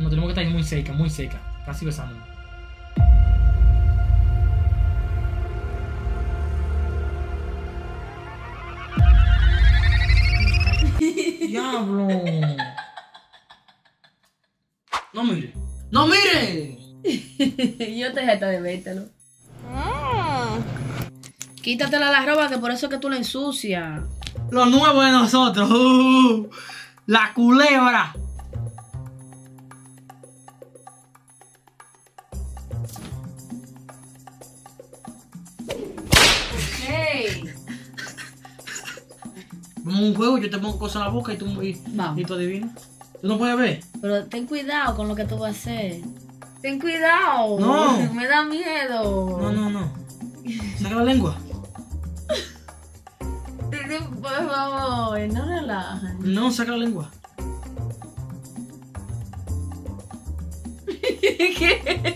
No, tenemos que estar ahí muy cerca, muy cerca. Casi besándonos. ¡Diablo! No mire. ¡No mire! Yo te jeta de vértelo. Quítatela la ropa, que por eso es que tú la ensucias. Lo nuevo de nosotros. Uh, la culebra. Vamos a un juego, yo te pongo cosas en la boca y tú, y, tú adivinas. ¿Tú no puedes ver? Pero ten cuidado con lo que tú vas a hacer. Ten cuidado. No. Me da miedo. No, no, no. Saca la lengua. Por favor, no relajan. No, saca la lengua. ¿Qué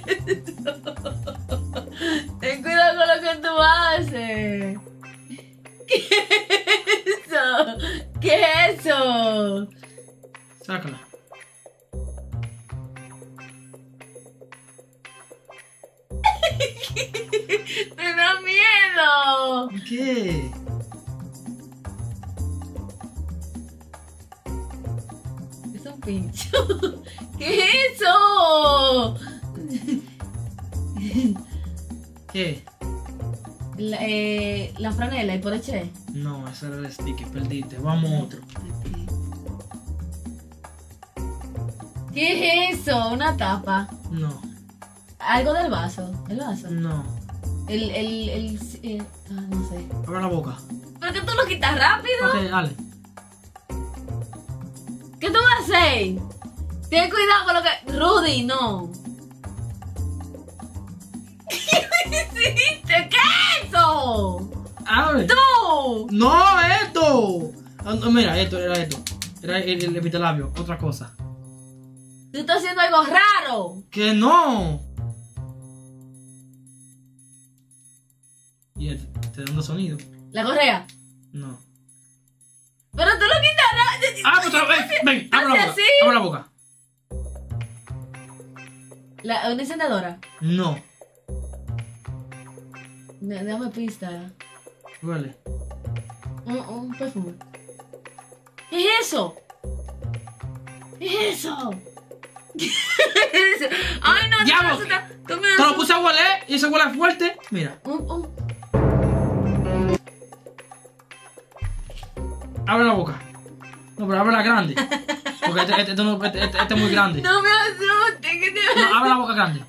Me da miedo. ¿Qué? Es un pincho. ¿Qué es eso? ¿Qué? La, eh, la franela, ¿y por eché? No, ese era el sticky, perdiste. Vamos a otro. ¿Qué es eso? Una tapa. No, Algo del vaso. El vaso. no. El, el, el, eh, ah, no sé. Abre la boca. ¿Pero que tú lo quitas rápido? Ok, dale. ¿Qué tú vas a hacer? Ten cuidado con lo que... Rudy, no. ¿Qué hiciste? ¿Qué es eso? Abre. ¡Tú! No, esto. Ah, mira, esto era esto. Era el, el, epitalabio, otra cosa. Tú estás haciendo algo raro. Que no. Y este, te dando sonido. La correa. No. Pero tú lo quitas rápido. Ah, pues vez. Ven, abre la boca. Abre la boca. La, una encendedora. No. Dame pista. Huele. Un, un perfume. ¿Qué es eso? ¿Qué es eso? ¿Qué es eso? Ay, no. Tú me Te lo puse a hueler y ese huele fuerte. Mira, Un- un- abre la boca. No, pero abre la grande. Porque este, este, este este- este- este es muy grande. No me asustes. ¿Qué te No, abre la boca grande.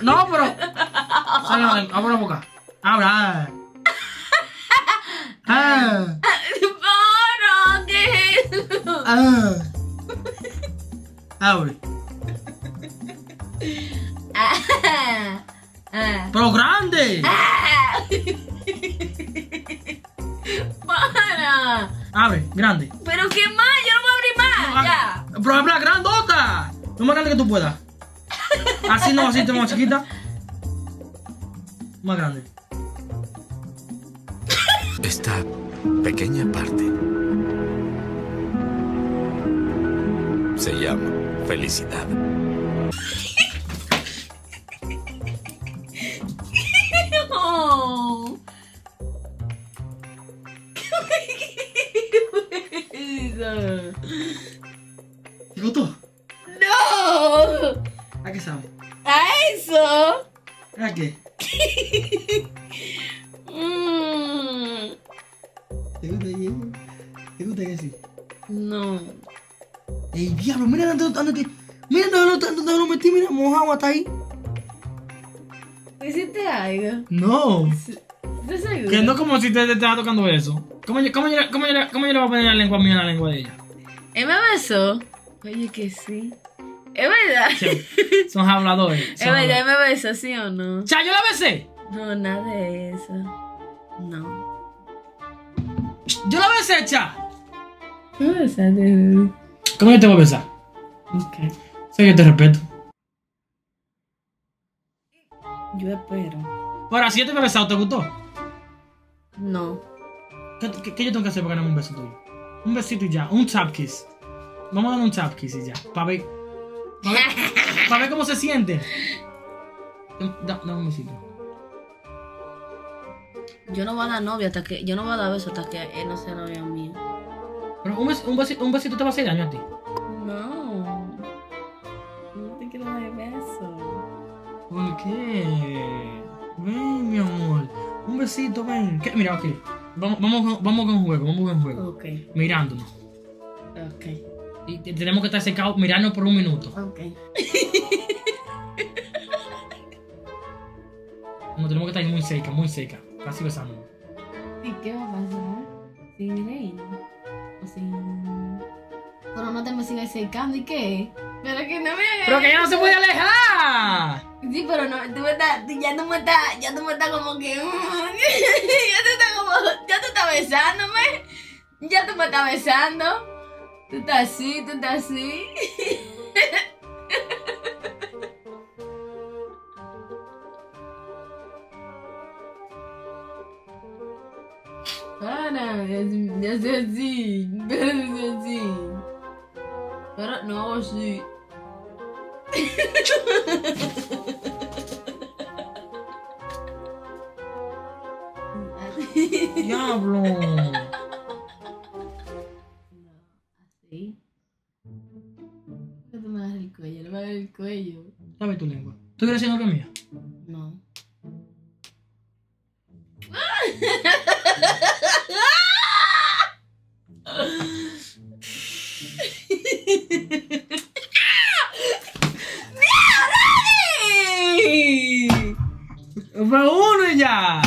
No, pero. Lengua, abre la boca. Abre. Ah. Ah. ¡Para! ¿Qué es eso? Ah. Abre. Ah, ah, Pero grande. ah. ¡Para! Abre, grande. ¿Pero qué más? Yo no voy a abrir más. Ya. Pero abre la grandota. Lo más grande que tú puedas. Así no, así te más chiquita. Más grande. Esta pequeña parte se llama felicidad. Eso? ¿Te gustó? ¡No! ¿A qué sabe? ¿A eso? ¿A qué? Mm, ¿Te gusta qué? ¿Te gusta que sí? No. ¡Ey, diablo! Mira dónde, dónde. Mira dónde lo metí, mira, mojado hasta ahí. ¿Hiciste algo? No. ¿Estás seguro? Que no como si te, te estaba tocando eso. ¿Cómo yo, cómo, yo, cómo, yo, cómo yo le voy a poner la lengua mía en la lengua de ella? ¿Él me besó? Oye, que sí. ¿Es verdad? Sí, Son habladores. ¿Es verdad? ¿Él habladores. me besó, sí o no? ¡Cha, yo la besé! No, nada de eso. No. ¡Yo la besé, cha! ¿Me besaste? ¿Cómo yo te voy a besar? Ok. Sé que te respeto. Yo espero. Ahora, si yo te voy a besar, ¿te gustó? No. ¿Qué, qué, qué yo tengo que hacer para ganarme un beso tuyo? Un besito y ya. Un tap kiss. Vamos a dar un tap kiss y ya. Para ver Para ver, pa' ver cómo se siente. Da- Dame un besito. Yo no voy a dar novio hasta que. Yo no voy a dar beso hasta que él no sea novio mío. Pero un, bes- un besito, un besito te va a hacer daño a ti. No. No te quiero dar beso. ¿Por qué? Ven, mi amor. Un besito, ven. ¿Qué? Mira, ok. Vamos, vamos, con- vamos con un juego, vamos con un juego. Ok, Mirándonos. ok, Y te- tenemos que estar secados mirarnos por un minuto. ok. No, tenemos que estar muy cerca, muy cerca. Casi besándonos. ¿Y qué va a pasar? ¿Sin reír? ¿O sin.? Pero no te me sigas secando, ¿y qué? Pero que no me hagas. ¡Pero que ya no se puede alejar! Sí, pero no, tú me estás, ya tú me estás, ya tú me estás como que, mm, ya tú estás me estás besando, tú estás así, tú estás así. Para, ya sé así, pero es así. Pero no, así. ¡Diablo! El cuello. Dame tu lengua. ¿Tú quieres ser novia mía? No. ¡Fue uno ya!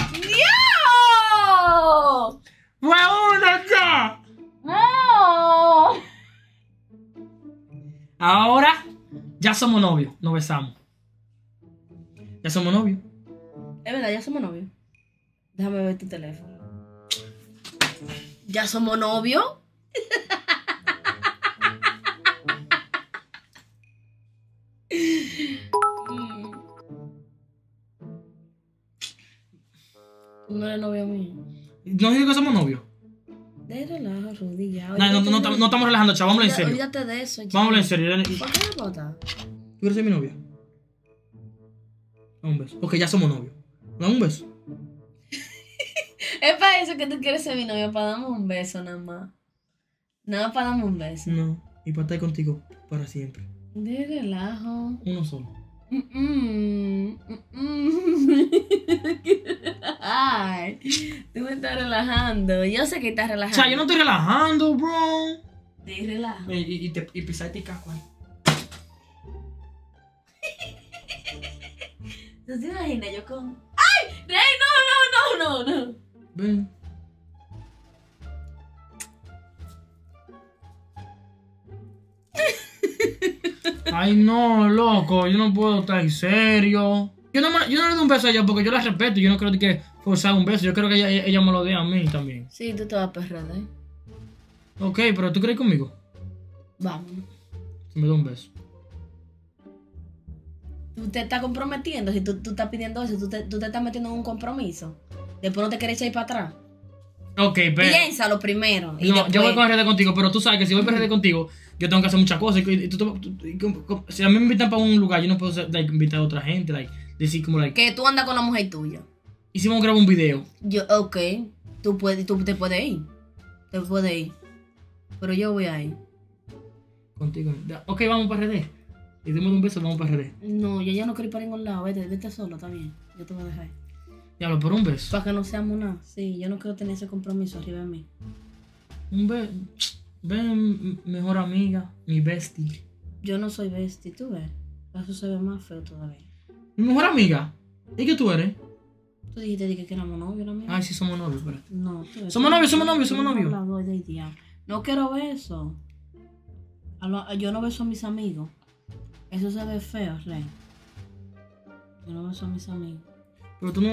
¡No! ¡Fue uno ya! ¡No! Ahora ya somos novios, nos besamos. Ya somos novios. Es verdad, ya somos novios. Déjame ver tu teléfono. ¿Ya somos novios? Tú no eres novio mío. ¿No digo que somos novios? No, no, no, no, no estamos relajando, chaval, vámonos en serio. Olvídate de eso. ya. Vámonos en serio. ¿Tú ¿Por qué me botas? quieres ser mi novia? Dame un beso. Ok, ya somos novios. Dame un beso. Es para eso que tú quieres ser mi novio, para darme un beso nada más. Nada para darme un beso. No, y para estar contigo para siempre. De relajo. Uno solo. Mm, mm, mm, Ay, tú me estás relajando. Yo sé que estás O relajando. sea, yo no estoy relajando, bro. De relajo. Y, y, y te, y pisaste caco ahí. ¿Tú te imaginas yo con. ¡Ay! ¡Rey! No, no, no, no, no. Ven. Ay, no, loco, yo no puedo estar en serio. Yo no, yo no le doy un beso a ella porque yo la respeto. Yo no creo que forzar un beso. Yo creo que ella, ella me lo dé a mí también. Sí, tú te vas a perder, ¿eh? Ok, pero tú crees conmigo. Si me da un beso. Tú te estás comprometiendo. Si tú, tú estás pidiendo eso, tú te, tú te estás metiendo en un compromiso. Después no te quieres echar para atrás. Ok, ve. Piénsalo primero. Y No, después... yo voy con RD contigo, pero tú sabes que si voy con RD contigo, yo tengo que hacer muchas cosas. Y, tú- si a mí me invitan para un lugar, yo no puedo ser- like, invitar a otra gente, like, decir como, like, Que tú andas con la mujer tuya. Y si vamos a grabar un video. Yo, ok. Tú, puedes, tú te puedes ir. Te puedes ir. Pero yo voy a ir. Contigo. Ok, vamos para RD. Y demos un beso, vamos para RD. No, yo ya no quiero ir para ningún lado. Vete, vete solo, está bien. Yo te voy a dejar. Diablo, por un beso. Para que no seamos nada. Sí, yo no quiero tener ese compromiso arriba de mí. Un beso. Ven, mejor amiga, mi bestie. Yo no soy bestia, tú ves. Eso se ve más feo todavía. Mi mejor amiga. ¿Y qué tú eres? Tú dijiste di que éramos novios, mía. Ay, sí, somos novios, espérate. No, tú. Somos novios, somos novios, somos novios. No quiero beso. A lo- Yo no beso a mis amigos. Eso se ve feo, Rey. Yo no beso a mis amigos. Pero tú no.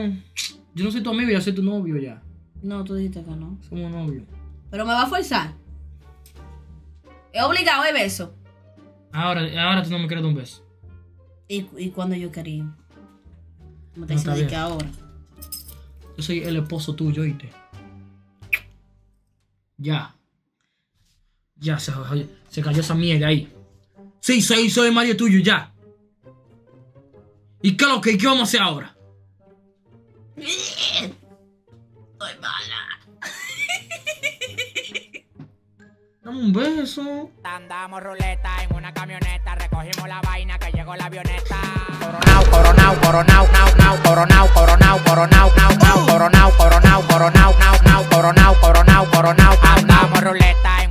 Yo no soy tu amigo, yo soy tu novio ya. No, tú dijiste que no. Somos novios. Pero me va a forzar. Es obligado el beso. Ahora, ahora tú no me quieres dar un beso. Y, y cuando yo quería. No, diciendo de bien. que ahora. Yo soy el esposo tuyo, oíste. Ya. Ya, se, se cayó esa mierda ahí. Sí, soy, soy el marido tuyo, ya. ¿Y qué es lo que qué vamos a hacer ahora? Estoy mala. Dame un beso. Andamos ruleta en una camioneta, Cogimos la vaina que llegó la avioneta. Coronao, coronao, coronao, nao, nao, coronao, coronao, coronao, nao, nao, coronao, coronao, coronao, nao, nao, coronao, coronao, coronao, andamos ruleta.